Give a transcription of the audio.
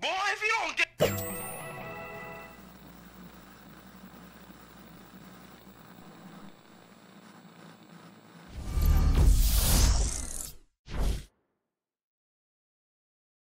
Boy, if you don't get...